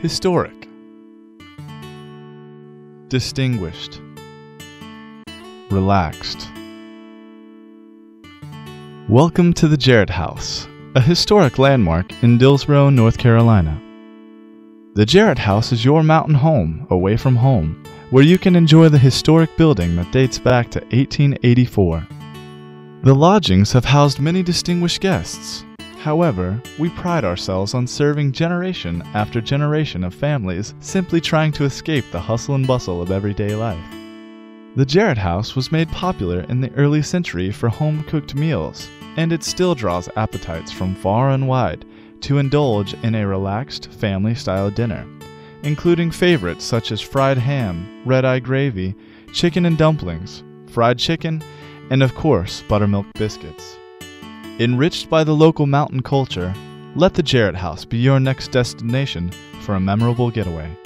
Historic. Distinguished. Relaxed. Welcome to the Jarrett House, a historic landmark in Dillsboro, North Carolina. The Jarrett House is your mountain home away from home, where you can enjoy the historic building that dates back to 1884. The lodgings have housed many distinguished guests. However, we pride ourselves on serving generation after generation of families simply trying to escape the hustle and bustle of everyday life. The Jarrett House was made popular in the early century for home cooked meals, and it still draws appetites from far and wide to indulge in a relaxed family style dinner, including favorites such as fried ham, red eye gravy, chicken and dumplings, fried chicken, and of course, buttermilk biscuits. Enriched by the local mountain culture, let the Jarrett House be your next destination for a memorable getaway.